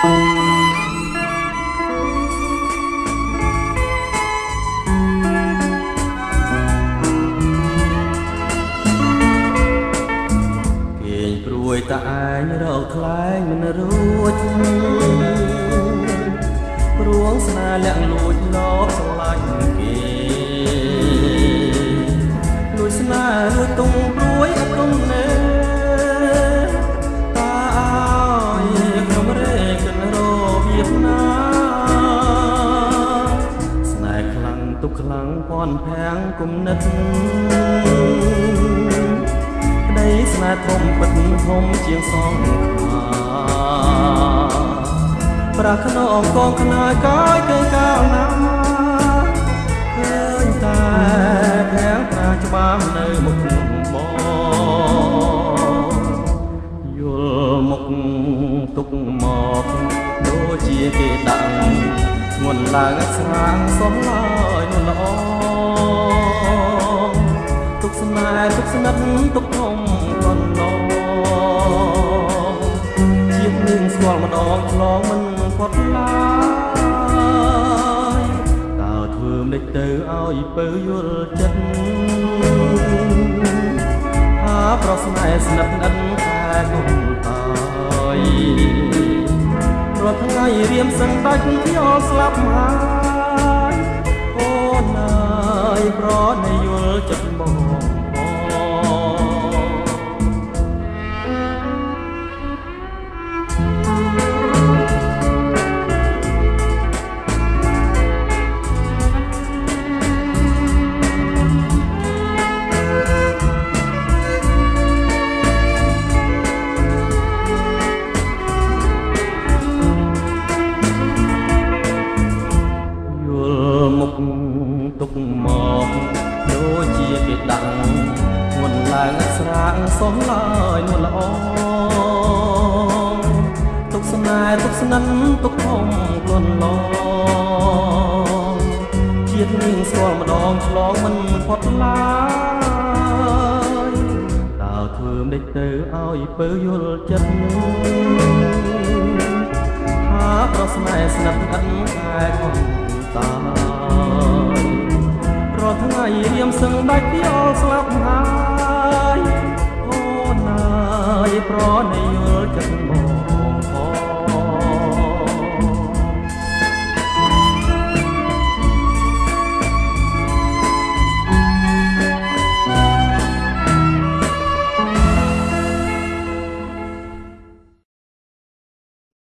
គេងព្រួយតែឯងរកខ្លែងមិនរួចព្រួងស្នេហ៍លាក់លួចលោកស្រ ទុកខ្លាំងពន់ភាំងគុំនិតក្តីស្នេហ៍ធំពិតធំជាងសងខាប្រាខ្នងកងខ្នើយកាយគេកាលណាឃើញតែភាំងប្រាច្បាស់នៅមុខបងយល់មុខទុកមកដូចជាគេដាក់ធ្ងន់ឡើងស្រាងសំឡើយនោះល្អទុកស្នេហ៍ទុកស្និទ្ធទុកធំកន្លងជាតិនឹងស្គាល់ម្ដងឆ្លងមិនផុតឡើយតើធ្វើមិនទៅឲ្យពើយល់ចិត្តហាប្រស្នេហ៍ស្និទ្ធអិនតែ រាល់ថ្ងៃរៀមសឹងដាច់ខ្ញុំស្លាប់ហើយ រាងសំឡើយនួនល្អទុកស្នេហ៍ទុកស្និទ្ធទុកធំគន់ឡងជាតិនឹងស្គាល់ម្ដងឆ្លងមិនផុតឡើយតើធ្វើមិនទៅឲ្យពើយល់ចិត្តថាប្រស្នេហ៍ស្និទ្ធអិនតែខំតើរាល់ថ្ងៃរៀមសឹងដាច់ពីអល់ស្លាប់ហើយអូនអើយ ប្រណីយ